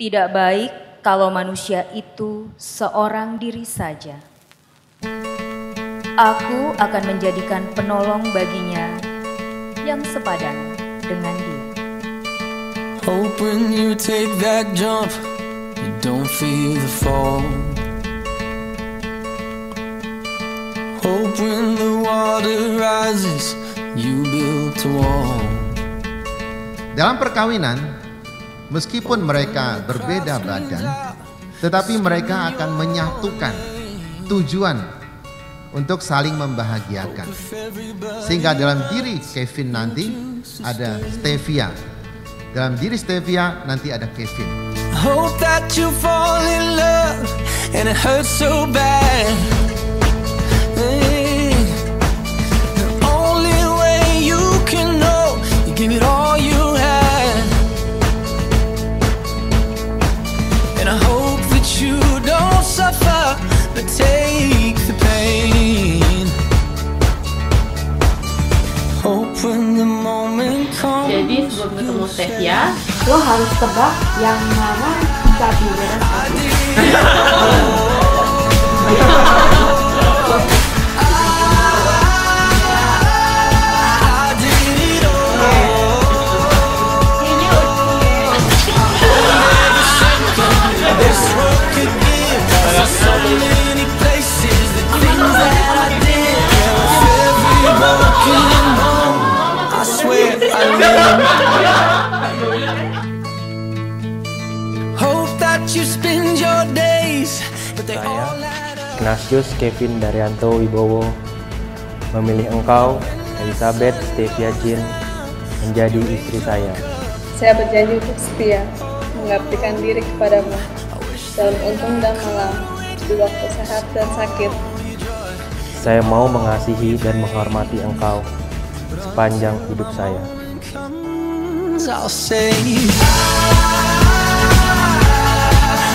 Tidak baik kalau manusia itu seorang diri saja. Aku akan menjadikan penolong baginya yang sepadan dengan dia. Hope when you take that jump, you don't feel the fall. Hope when the water rises, you build a wall. Dalam perkawinan, meskipun mereka berbeda badan, tetapi mereka akan menyatukan tujuan untuk saling membahagiakan. Sehingga dalam diri Kevin nanti ada Stevia. Dalam diri Stevia nanti ada Kevin. Hope that you fall in love and it hurts so bad. Ketemu Stevia, lo harus tebak yang mana sapi beres up. Ignatius Kevin Daryanto Wibowo memilih engkau, Elizabeth Stevia Jean, menjadi istri saya. Saya berjanji untuk setia, mengabdikan diri kepadamu dalam untung dan malam, di waktu sehat dan sakit. Saya mau mengasihi dan menghormati engkau sepanjang hidup saya. I'll say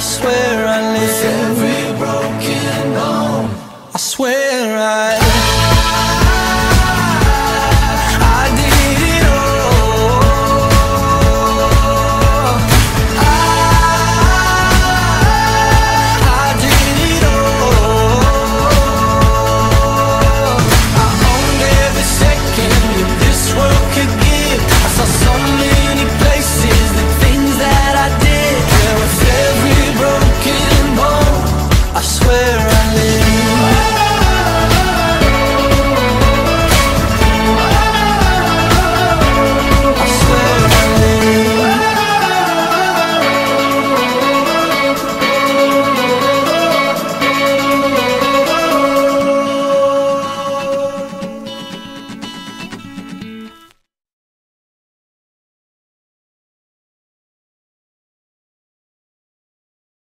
I swear